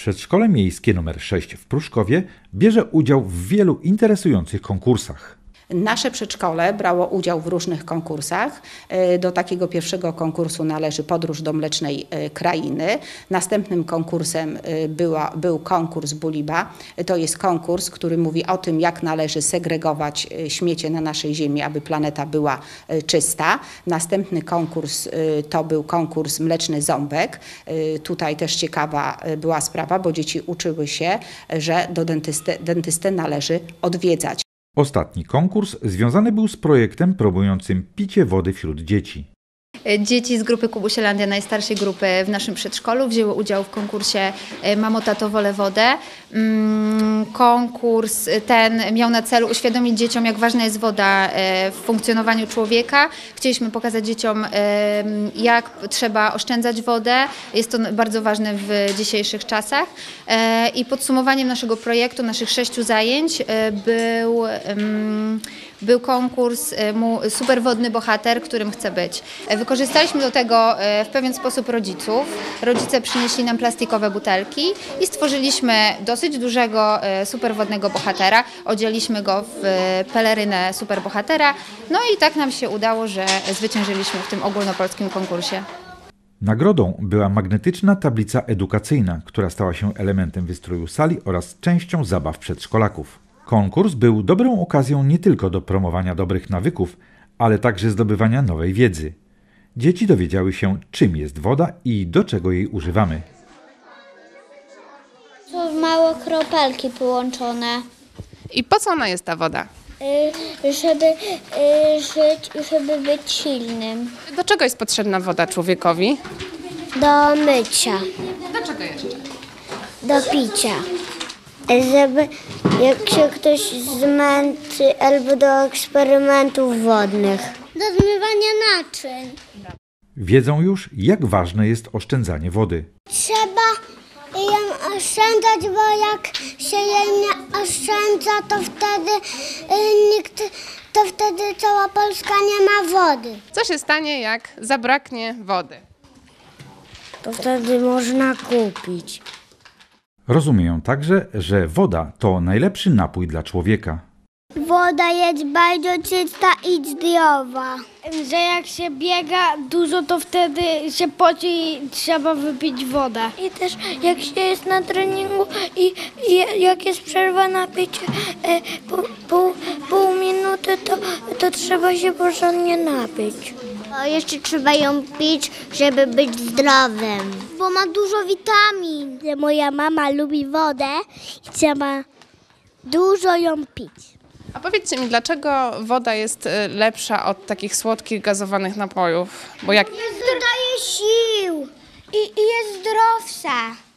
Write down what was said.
Przedszkole miejskie nr 6 w Pruszkowie bierze udział w wielu interesujących konkursach. Nasze przedszkole brało udział w różnych konkursach. E, Do takiego pierwszego konkursu należy Podróż do Mlecznej e, Krainy. Następnym konkursem e, była, był konkurs Buliba. To jest konkurs, który mówi o tym, jak należy segregować śmiecie na naszej ziemi, aby planeta była czysta. Następny konkurs to był konkurs Mleczny Ząbek. Tutaj też ciekawa była sprawa, bo dzieci uczyły się, że do dentysty należy odwiedzać. Ostatni konkurs związany był z projektem promującym picie wody wśród dzieci. Dzieci z grupy Kubusielandia, najstarszej grupy w naszym przedszkolu, wzięły udział w konkursie e, Mamo, Tato, Wolę Wodę. Mm, Konkurs ten miał na celu uświadomić dzieciom, jak ważna jest woda e, w funkcjonowaniu człowieka. Chcieliśmy pokazać dzieciom, e, jak trzeba oszczędzać wodę. Jest to bardzo ważne w dzisiejszych czasach. E, I podsumowaniem naszego projektu, naszych sześciu zajęć e, był... był konkurs e, Superwodny Bohater, którym chcę być. Wykorzystaliśmy do tego e, w pewien sposób rodziców. Rodzice przynieśli nam plastikowe butelki i stworzyliśmy dosyć dużego e, superwodnego bohatera. Odzieliśmy go w e, pelerynę superbohatera. No i tak nam się udało, że zwyciężyliśmy w tym ogólnopolskim konkursie. Nagrodą była magnetyczna tablica edukacyjna, która stała się elementem wystroju sali oraz częścią zabaw przedszkolaków. Konkurs był dobrą okazją nie tylko do promowania dobrych nawyków, ale także zdobywania nowej wiedzy. Dzieci dowiedziały się, czym jest woda i do czego jej używamy. To małe kropelki połączone, I po co ona jest ta woda? y, żeby y, żyć i żeby być silnym. Do czego jest potrzebna woda człowiekowi? Do mycia, Do czego jeszcze? do picia. Żeby jak się ktoś zmęczy albo do eksperymentów wodnych. Do zmywania naczyń. Wiedzą już, jak ważne jest oszczędzanie wody. Trzeba ją oszczędzać, bo jak się jej nie oszczędza, to wtedy y, nikt, to wtedy cała Polska nie ma wody. Co się stanie, jak zabraknie wody? To wtedy można kupić. Rozumieją także, że woda to najlepszy napój dla człowieka. Woda jest bardzo czysta i zdrowa. że jak się biega dużo, to wtedy się poci i trzeba wypić wodę. I też jak się jest na treningu i, i jak jest przerwa na picie e, pół, pół, pół minuty, to, to trzeba się porządnie napić. jeszcze trzeba ją pić, żeby być zdrowym. Bo ma dużo witamin. Moja mama lubi wodę i trzeba dużo ją pić. A powiedzcie mi, dlaczego woda jest y, lepsza od takich słodkich, gazowanych napojów? Bo jak Dodaje sił i, i jest zdrowsza.